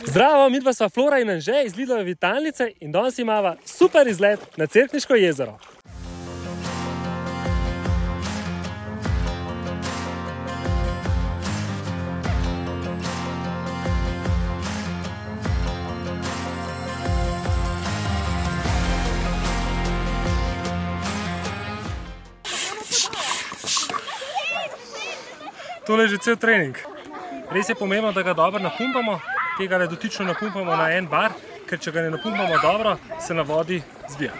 Zdravo, mi dva sva Flora in Anže iz Lidove Vitalnice in danes imava super izlet na Cerkniško jezero. Tole je že cel trening. Res je pomembno, da ga dobro napumpamo, tega ne dotično napumpamo na en bar, ker če ga ne napumpamo dobro, se na vodi zvija.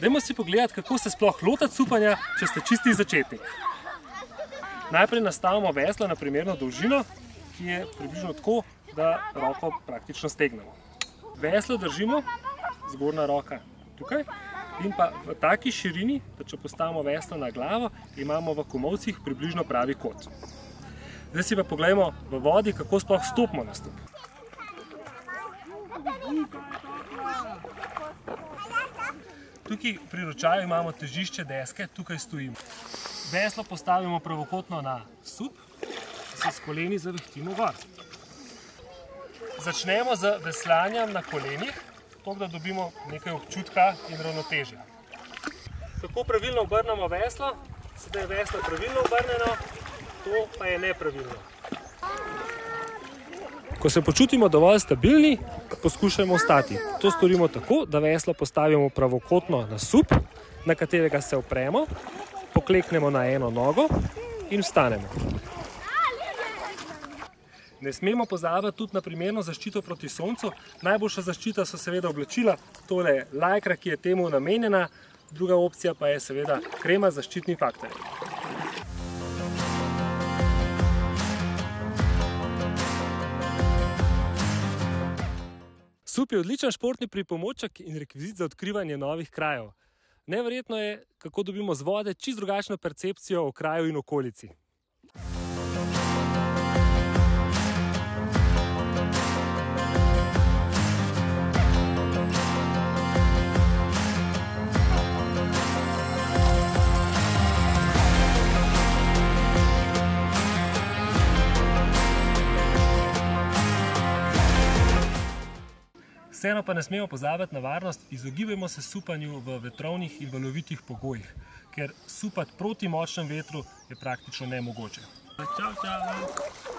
Dajmo si pogledati, kako se sploh lotati supanja, če ste čisti začetnik. Najprej nastavimo veslo na primerno dolžino, ki je približno tako, da roko praktično stegnemo. Veslo držimo, zgornja roka tukaj, in pa v taki širini, da če postavimo veslo na glavo, imamo v komovcih približno pravi kot. Zdaj si pa pogledamo v vodi, kako sploh stopimo na stup. Tukaj pri ročaju imamo težišče deske, tukaj stojimo. Veslo postavimo pravokotno na sup, se s koleni zavehtimo gor. Začnemo z veslanjem na kolenih, tako da dobimo nekaj občutka in ravnotežja. Kako pravilno obrnemo veslo, sedaj je veslo pravilno obrnjeno, to pa je nepravilno. Ko se počutimo dovolj stabilni, poskušajmo ostati. To storimo tako, da veslo postavimo pravokotno na sup, na katerega se opremo, pokleknemo na eno nogo in vstanemo. Ne smemo pozabiti tudi na primerno zaščito proti soncu. Najboljša zaščita so seveda oblačila, tole je lajkra, ki je temu namenjena, druga opcija pa je seveda krema z zaščitnim faktorjem. Sup je odličen športni pripomoček in rekvizit za odkrivanje novih krajev. Neverjetno je, kako dobimo z vode čist drugačno percepcijo o kraju in okolici. Vseeno pa ne smemo pozabiti na varnost, izogibajmo se supanju v vetrovnih in valovitih pogojih, ker supati proti močnem vetru je praktično nemogoče. Čau, čau!